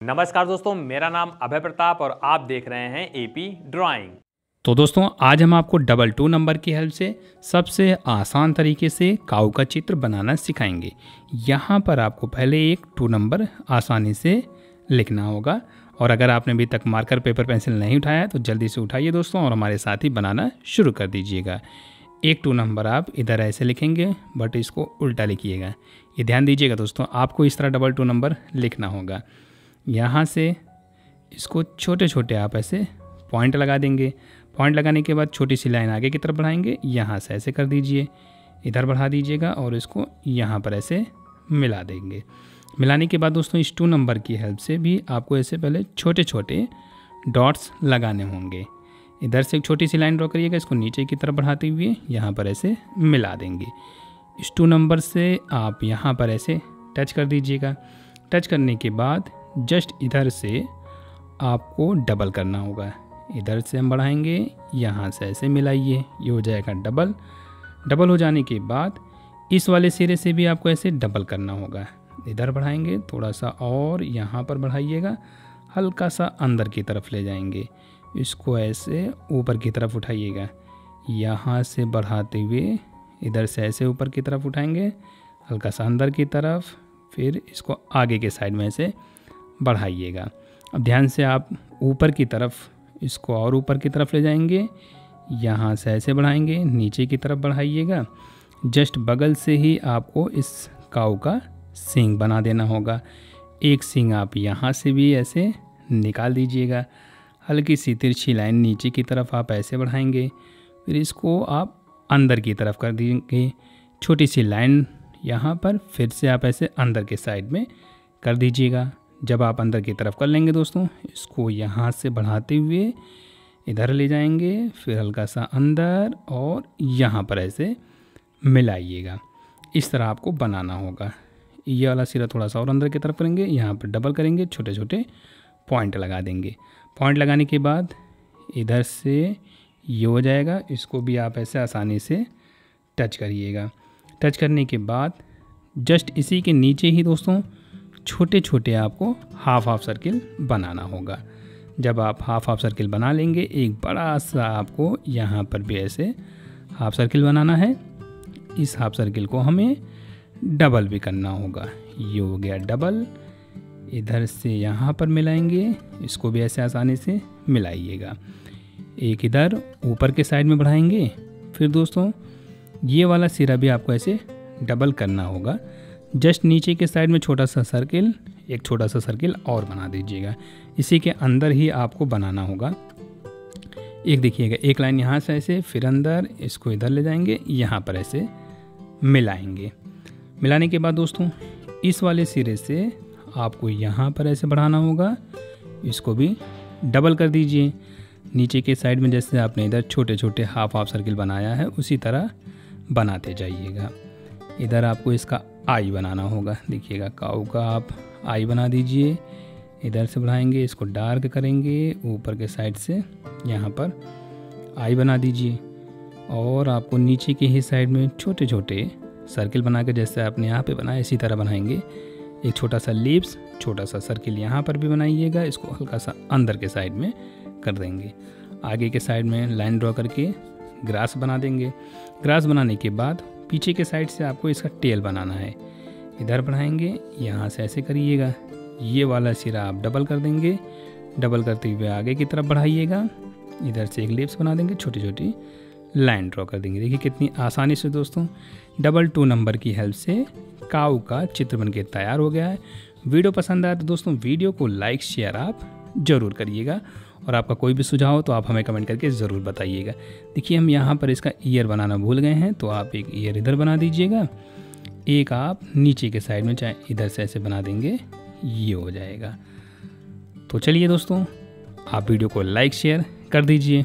नमस्कार दोस्तों, मेरा नाम अभय प्रताप और आप देख रहे हैं एपी ड्राइंग तो दोस्तों, आज हम आपको डबल टू नंबर की हेल्प से सबसे आसान तरीके से काऊ का चित्र बनाना सिखाएँगे। यहाँ पर आपको पहले एक टू नंबर आसानी से लिखना होगा। और अगर आपने अभी तक मार्कर पेपर पेंसिल नहीं उठाया तो जल्दी से उठाइए दोस्तों और हमारे साथ ही बनाना शुरू कर दीजिएगा। एक टू नंबर आप इधर ऐसे लिखेंगे बट इसको उल्टा लिखिएगा। ये ध्यान दीजिएगा दोस्तों, आपको इस तरह डबल टू नंबर लिखना होगा। यहाँ से इसको छोटे छोटे आप ऐसे पॉइंट लगा देंगे। पॉइंट लगाने के बाद छोटी सी लाइन आगे की तरफ़ बढ़ाएँगे। यहाँ से ऐसे कर दीजिए। इधर बढ़ा दीजिएगा और इसको यहाँ पर ऐसे मिला देंगे। मिलाने के बाद दोस्तों, इस टू नंबर की हेल्प से भी आपको ऐसे पहले छोटे छोटे डॉट्स लगाने होंगे। इधर से एक छोटी सी लाइन ड्रॉ करिएगा, इसको नीचे की तरफ़ बढ़ाते हुए यहाँ पर ऐसे मिला देंगे। इस टू नंबर से आप यहाँ पर ऐसे टच कर दीजिएगा। टच करने के बाद जस्ट इधर से आपको डबल करना होगा। इधर से हम बढ़ाएँगे, यहाँ से ऐसे मिलाइए, ये हो जाएगा डबल। डबल हो जाने के बाद इस वाले सिरे से भी आपको ऐसे डबल करना होगा। इधर बढ़ाएँगे, थोड़ा सा और यहाँ पर बढ़ाइएगा, हल्का सा अंदर की तरफ़ ले जाएँगे। इसको ऐसे ऊपर की तरफ़ उठाइएगा। यहाँ से बढ़ाते हुए इधर से ऐसे ऊपर की तरफ़ उठाएँगे, हल्का सा अंदर की तरफ़, फिर इसको आगे के साइड में ऐसे बढ़ाइएगा। अब ध्यान से आप ऊपर की तरफ़, इसको और ऊपर की तरफ़ ले जाएँगे। यहाँ से ऐसे बढ़ाएँगे, नीचे की तरफ़ बढ़ाइएगा। जस्ट बगल से ही आपको इस काऊ का सींग बना देना होगा। एक सींग आप यहाँ से भी ऐसे निकाल दीजिएगा। हल्की सी तिरछी लाइन नीचे की तरफ़ आप ऐसे बढ़ाएँगे। फिर इसको आप अंदर की तरफ़ कर देंगे छोटी सी लाइन यहाँ पर, फिर से आप ऐसे अंदर के साइड में कर दीजिएगा। जब आप अंदर की तरफ़ कर लेंगे दोस्तों, इसको यहाँ से बढ़ाते हुए इधर ले जाएँगे, फिर हल्का सा अंदर और यहाँ पर ऐसे मिलाइएगा। इस तरह आपको बनाना होगा। ये वाला सिरा थोड़ा सा और अंदर की तरफ़ करेंगे, यहाँ पर डबल करेंगे छोटे छोटे पॉइंट लगा देंगे। पॉइंट लगाने के बाद इधर से ये हो जाएगा, इसको भी आप ऐसे आसानी से टच करिएगा। टच करने के बाद जस्ट इसी के नीचे ही दोस्तों छोटे छोटे आपको हाफ़ हाफ़ सर्किल बनाना होगा। जब आप हाफ़ हाफ़ सर्किल बना लेंगे, एक बड़ा सा आपको यहाँ पर भी ऐसे हाफ़ सर्किल बनाना है। इस हाफ़ सर्किल को हमें डबल भी करना होगा। ये हो गया डबल इधर से यहाँ पर मिलाएँगे। इसको भी ऐसे आसानी से मिलाइएगा। एक इधर ऊपर के साइड में बढ़ाएँगे। फिर दोस्तों, ये वाला सिरा भी आपको ऐसे डबल करना होगा। जस्ट नीचे के साइड में छोटा सा सर्किल, एक छोटा सा सर्किल और बना दीजिएगा। इसी के अंदर ही आपको बनाना होगा। एक देखिएगा, एक लाइन यहाँ से ऐसे, फिर अंदर, इसको इधर ले जाएँगे, यहाँ पर ऐसे मिलाएँगे। मिलाने के बाद दोस्तों, इस वाले सिरे से आपको यहाँ पर ऐसे बढ़ाना होगा। इसको भी डबल कर दीजिए। नीचे के साइड में जैसे आपने इधर छोटे छोटे हाफ़ हाफ़ सर्किल बनाया है, उसी तरह बनाते जाइएगा। इधर आपको इसका आई बनाना होगा। देखिएगा काऊ का आप आई बना दीजिए। इधर से बढ़ाएँगे, इसको डार्क करेंगे, ऊपर के साइड से यहाँ पर आई बना दीजिए। और आपको नीचे के ही साइड में छोटे छोटे सर्किल बना के जैसे आपने यहाँ पे बनाया, इसी तरह बनाएँगे। एक छोटा सा लीप्स छोटा सा सर्किल यहाँ पर भी बनाइएगा, इसको हल्का सा अंदर के साइड में कर देंगे। आगे के साइड में लाइन ड्रॉ करके ग्रास बना देंगे। ग्रास बनाने के बाद पीछे के साइड से आपको इसका टेल बनाना है। इधर बढ़ाएँगे, यहाँ से ऐसे करिएगा। ये वाला सिरा आप डबल कर देंगे। डबल करते हुए आगे की तरफ़ बढ़ाइएगा। इधर से एक लिप्स बना देंगे छोटी छोटी लाइन ड्रॉ कर देंगे। देखिए कितनी आसानी से दोस्तों डबल टू नंबर की हेल्प से काऊ का चित्र बन के तैयार हो गया है। वीडियो पसंद आया तो दोस्तों, वीडियो को लाइक शेयर आप ज़रूर करिएगा। और आपका कोई भी सुझाव हो तो आप हमें कमेंट करके ज़रूर बताइएगा। देखिए, हम यहाँ पर इसका ईयर बनाना भूल गए हैं तो आप एक ईयर इधर बना दीजिएगा। एक आप नीचे के साइड में चाहे इधर से ऐसे बना देंगे, ये हो जाएगा। तो चलिए दोस्तों, आप वीडियो को लाइक, शेयर कर दीजिए।